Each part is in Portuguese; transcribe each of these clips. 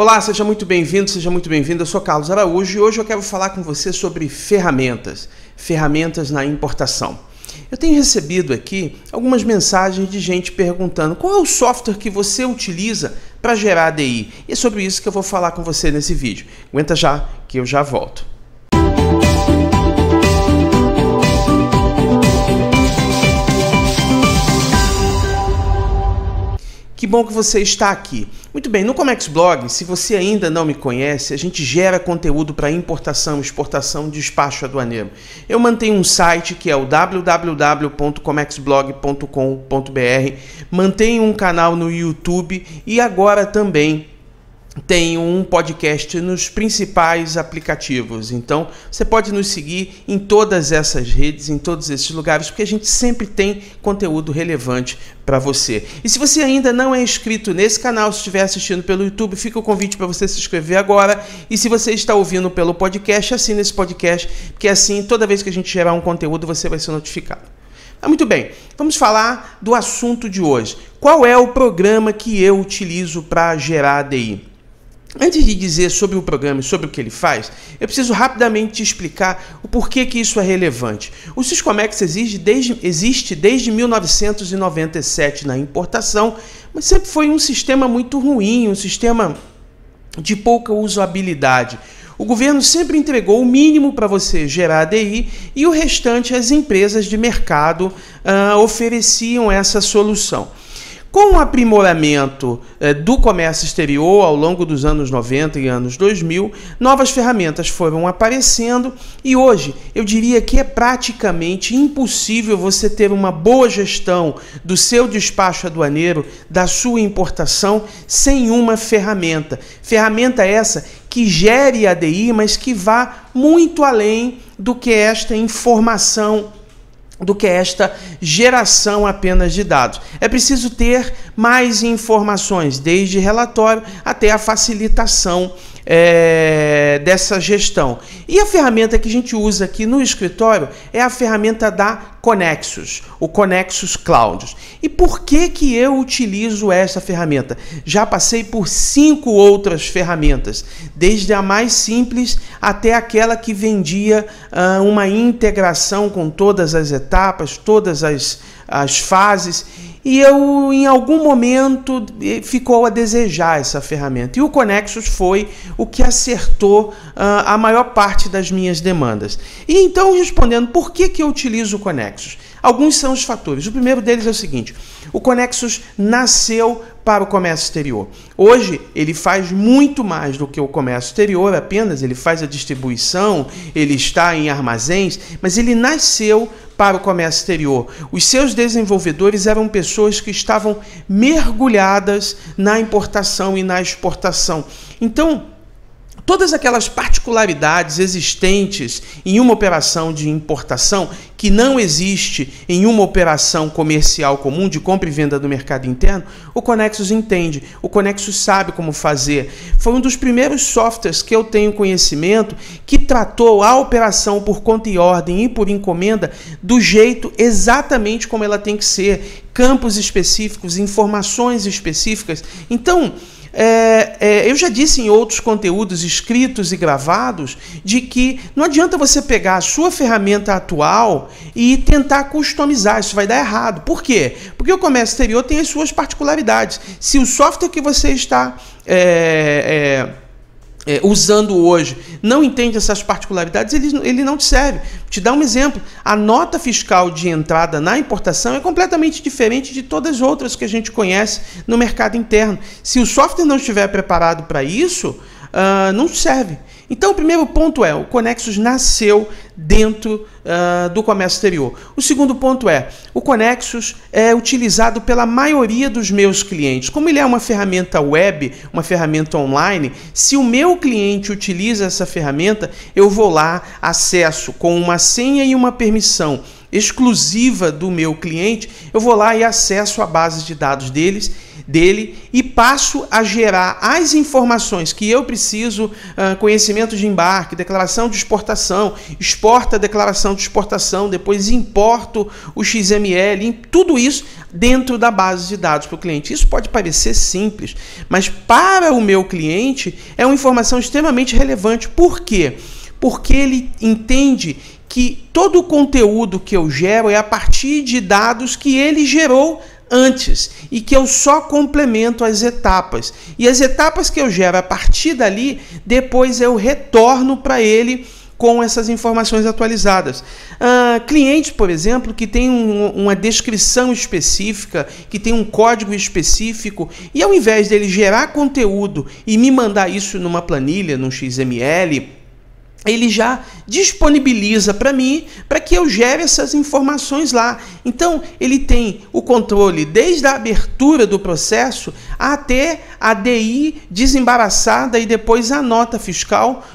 Olá, seja muito bem-vindo, seja muito bem-vindo. Eu sou Carlos Araújo e hoje eu quero falar com você sobre ferramentas, ferramentas na importação. Eu tenho recebido aqui algumas mensagens de gente perguntando qual é o software que você utiliza para gerar ADI. E é sobre isso que eu vou falar com você nesse vídeo. Aguenta já que eu já volto. Que bom que você está aqui. Muito bem, no Comex Blog, se você ainda não me conhece, a gente gera conteúdo para importação exportação de despacho aduaneiro. Eu mantenho um site que é o www.comexblog.com.br, mantenho um canal no YouTube e agora também tenho um podcast nos principais aplicativos. Então, você pode nos seguir em todas essas redes, em todos esses lugares, porque a gente sempre tem conteúdo relevante para você. E se você ainda não é inscrito nesse canal, se estiver assistindo pelo YouTube, fica o convite para você se inscrever agora. E se você está ouvindo pelo podcast, assine esse podcast, porque assim, toda vez que a gente gerar um conteúdo, você vai ser notificado. Ah, muito bem, vamos falar do assunto de hoje. Qual é o programa que eu utilizo para gerar ADI? Antes de dizer sobre o programa e sobre o que ele faz, eu preciso rapidamente te explicar o porquê que isso é relevante. O Syscomex existe desde, existe desde 1997 na importação, mas sempre foi um sistema muito ruim, um sistema de pouca usabilidade. O governo sempre entregou o mínimo para você gerar ADI e o restante as empresas de mercado uh, ofereciam essa solução. Com o aprimoramento eh, do comércio exterior ao longo dos anos 90 e anos 2000, novas ferramentas foram aparecendo e hoje eu diria que é praticamente impossível você ter uma boa gestão do seu despacho aduaneiro, da sua importação, sem uma ferramenta. Ferramenta essa que gere ADI, mas que vá muito além do que esta informação do que esta geração apenas de dados. É preciso ter mais informações, desde relatório até a facilitação é, dessa gestão. E a ferramenta que a gente usa aqui no escritório é a ferramenta da Conexus, o Conexus Cloud. E por que, que eu utilizo essa ferramenta? Já passei por cinco outras ferramentas, desde a mais simples até aquela que vendia uh, uma integração com todas as etapas, todas as, as fases e eu, em algum momento, eh, ficou a desejar essa ferramenta. E o Conexus foi o que acertou uh, a maior parte das minhas demandas. E então, respondendo, por que, que eu utilizo o Conexus? Alguns são os fatores. O primeiro deles é o seguinte: o Conexus nasceu para o comércio exterior. Hoje ele faz muito mais do que o comércio exterior apenas, ele faz a distribuição, ele está em armazéns, mas ele nasceu para o comércio exterior. Os seus desenvolvedores eram pessoas que estavam mergulhadas na importação e na exportação. Então, todas aquelas particularidades existentes em uma operação de importação que não existe em uma operação comercial comum de compra e venda do mercado interno, o Conexus entende, o Conexus sabe como fazer. Foi um dos primeiros softwares que eu tenho conhecimento que tratou a operação por conta e ordem e por encomenda do jeito exatamente como ela tem que ser, campos específicos, informações específicas. Então, é, é, eu já disse em outros conteúdos escritos e gravados de que não adianta você pegar a sua ferramenta atual e tentar customizar, isso vai dar errado. Por quê? Porque o comércio exterior tem as suas particularidades. Se o software que você está é, é usando hoje não entende essas particularidades, ele, ele não te serve. Te dar um exemplo: a nota fiscal de entrada na importação é completamente diferente de todas as outras que a gente conhece no mercado interno. Se o software não estiver preparado para isso, uh, não serve. Então, o primeiro ponto é: o Conexus nasceu dentro uh, do comércio exterior. O segundo ponto é: o Conexus é utilizado pela maioria dos meus clientes. Como ele é uma ferramenta web, uma ferramenta online, se o meu cliente utiliza essa ferramenta, eu vou lá, acesso com uma senha e uma permissão exclusiva do meu cliente, eu vou lá e acesso a base de dados deles dele e passo a gerar as informações que eu preciso, uh, conhecimento de embarque, declaração de exportação, exporta a declaração de exportação, depois importo o XML, tudo isso dentro da base de dados para o cliente. Isso pode parecer simples, mas para o meu cliente é uma informação extremamente relevante. Por quê? Porque ele entende que todo o conteúdo que eu gero é a partir de dados que ele gerou antes e que eu só complemento as etapas. E as etapas que eu gero a partir dali, depois eu retorno para ele com essas informações atualizadas. Uh, clientes, por exemplo, que tem um, uma descrição específica, que tem um código específico, e ao invés dele gerar conteúdo e me mandar isso numa planilha, num XML, ele já disponibiliza para mim para que eu gere essas informações lá. Então, ele tem o controle desde a abertura do processo até a DI desembaraçada e depois a nota fiscal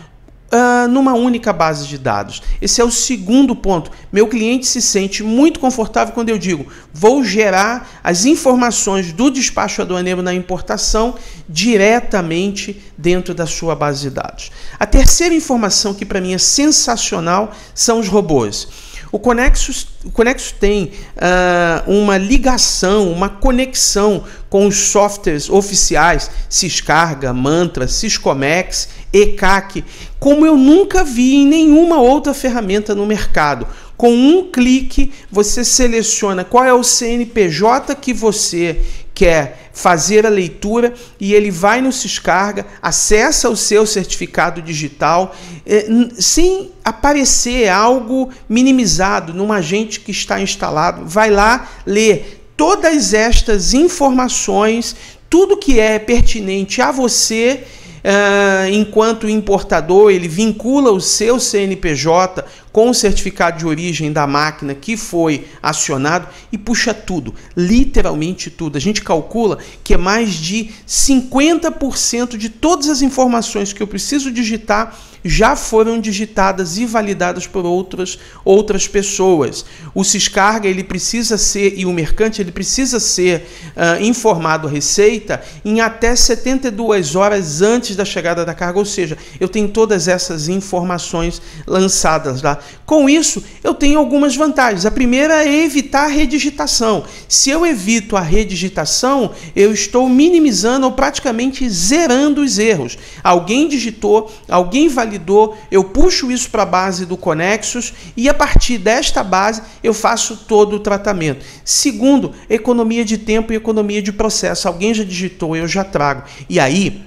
uh, numa única base de dados. Esse é o segundo ponto. Meu cliente se sente muito confortável quando eu digo vou gerar as informações do despacho aduaneiro na importação diretamente dentro da sua base de dados. A terceira informação que para mim é sensacional são os robôs. O Conexus, o Conexus tem uh, uma ligação, uma conexão com os softwares oficiais, Syscarga, Mantra, Syscomex, ECAC, como eu nunca vi em nenhuma outra ferramenta no mercado. Com um clique, você seleciona qual é o CNPJ que você quer fazer a leitura e ele vai no Syscarga, acessa o seu certificado digital, eh, sem aparecer algo minimizado num agente que está instalado. Vai lá, lê todas estas informações, tudo que é pertinente a você Uh, enquanto importador, ele vincula o seu CNPJ com o certificado de origem da máquina que foi acionado e puxa tudo, literalmente tudo. A gente calcula que é mais de 50% de todas as informações que eu preciso digitar já foram digitadas e validadas por outras outras pessoas. O Ciscarga ele precisa ser e o mercante ele precisa ser uh, informado à Receita em até 72 horas antes da chegada da carga, ou seja, eu tenho todas essas informações lançadas lá. Com isso, eu tenho algumas vantagens. A primeira é evitar a redigitação. Se eu evito a redigitação, eu estou minimizando ou praticamente zerando os erros. Alguém digitou, alguém validou, eu puxo isso para a base do Conexus e a partir desta base eu faço todo o tratamento. Segundo, economia de tempo e economia de processo. Alguém já digitou, eu já trago. E aí,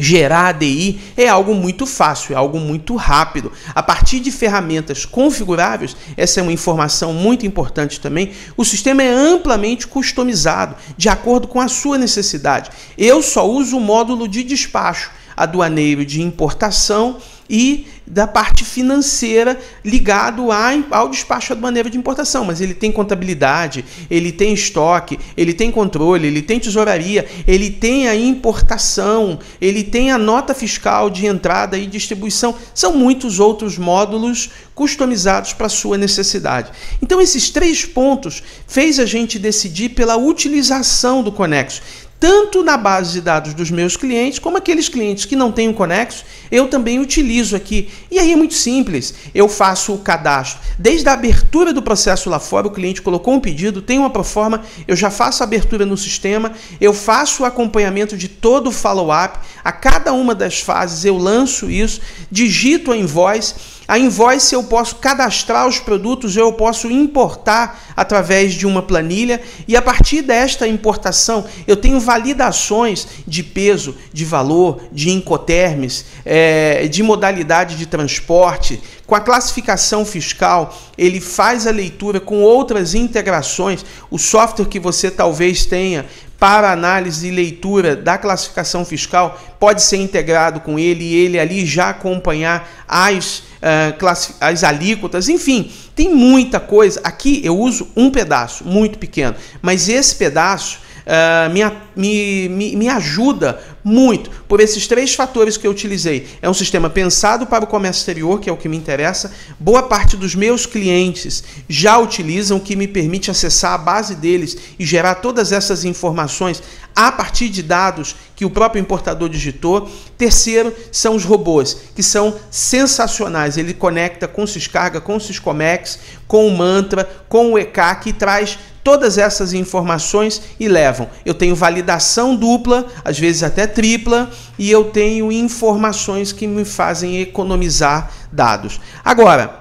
Gerar ADI é algo muito fácil, é algo muito rápido. A partir de ferramentas configuráveis, essa é uma informação muito importante também, o sistema é amplamente customizado, de acordo com a sua necessidade. Eu só uso o módulo de despacho aduaneiro de importação e da parte financeira ligado ao despacho aduaneiro de importação, mas ele tem contabilidade, ele tem estoque, ele tem controle, ele tem tesouraria, ele tem a importação, ele tem a nota fiscal de entrada e distribuição. São muitos outros módulos customizados para sua necessidade. Então esses três pontos fez a gente decidir pela utilização do Conexo tanto na base de dados dos meus clientes, como aqueles clientes que não têm o Conexo, eu também utilizo aqui. E aí é muito simples, eu faço o cadastro. Desde a abertura do processo lá fora, o cliente colocou um pedido, tem uma proforma, eu já faço a abertura no sistema, eu faço o acompanhamento de todo o follow-up, a cada uma das fases eu lanço isso, digito a invoice, a invoice eu posso cadastrar os produtos, eu posso importar através de uma planilha e a partir desta importação eu tenho validações de peso, de valor, de incoterms, é, de modalidade de transporte. Com a classificação fiscal, ele faz a leitura com outras integrações. O software que você talvez tenha para análise e leitura da classificação fiscal pode ser integrado com ele e ele ali já acompanhar as, uh, as alíquotas, enfim, tem muita coisa. Aqui eu uso um pedaço muito pequeno, mas esse pedaço uh, me, me, me ajuda muito por esses três fatores que eu utilizei. É um sistema pensado para o comércio exterior, que é o que me interessa. Boa parte dos meus clientes já utilizam, o que me permite acessar a base deles e gerar todas essas informações a partir de dados que o próprio importador digitou. Terceiro, são os robôs, que são sensacionais. Ele conecta com o Syscarga, com o Syscomex, com o Mantra, com o EK, que traz todas essas informações e levam. Eu tenho validação dupla, às vezes até tripla, e eu tenho informações que me fazem economizar dados. Agora,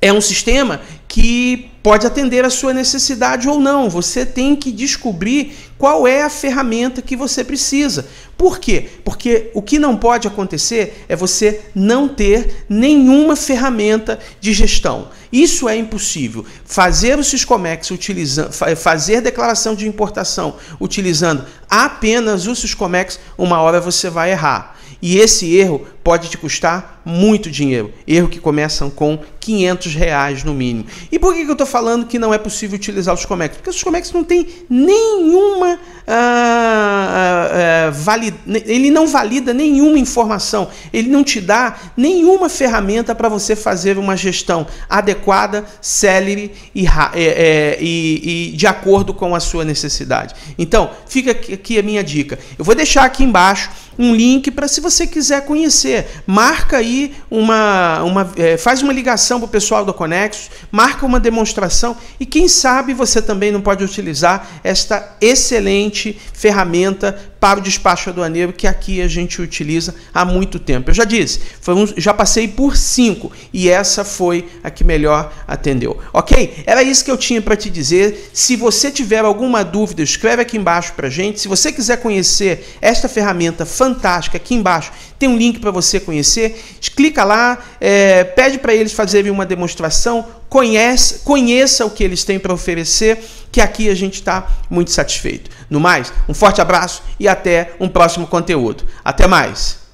é um sistema que pode atender a sua necessidade ou não. Você tem que descobrir qual é a ferramenta que você precisa. Por quê? Porque o que não pode acontecer é você não ter nenhuma ferramenta de gestão. Isso é impossível. Fazer o Syscomex utilizando, fazer declaração de importação utilizando apenas o Syscomex, uma hora você vai errar. E esse erro pode te custar muito dinheiro. Erro que começam com 500 reais no mínimo. E por que, eu estou falando que não é possível utilizar os Comex? Porque os Comex não tem nenhuma. Ah, ah, ah. Ele não valida nenhuma informação. Ele não te dá nenhuma ferramenta para você fazer uma gestão adequada, célere e, é, é, e, e de acordo com a sua necessidade. Então, fica aqui a minha dica. Eu vou deixar aqui embaixo um link para se você quiser conhecer. Marca aí uma, uma é, faz uma ligação para o pessoal do Conexus, marca uma demonstração e quem sabe você também não pode utilizar esta excelente ferramenta para o despacho aduaneiro que aqui a gente utiliza há muito tempo. Eu já disse, um, já passei por cinco e essa foi a que melhor atendeu. Ok? Era isso que eu tinha para te dizer. Se você tiver alguma dúvida, escreve aqui embaixo para gente. Se você quiser conhecer esta ferramenta fantástica, aqui embaixo tem um link para você conhecer. Clica lá, é, pede para eles fazerem uma demonstração, conhece, conheça o que eles têm para oferecer, que aqui a gente está muito satisfeito. No mais, um forte abraço e até um próximo conteúdo. Até mais!